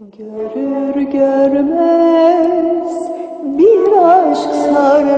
Görür görmez bir aşk sardı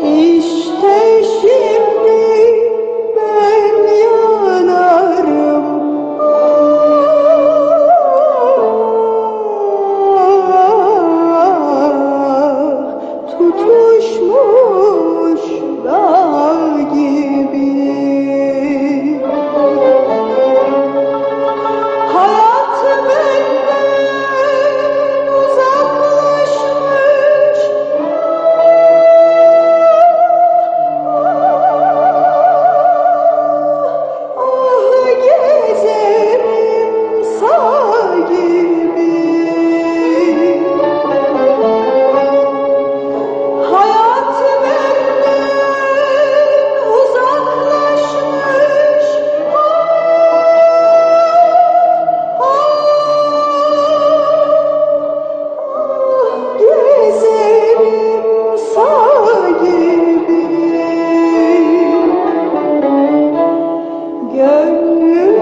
Esteja Mhm.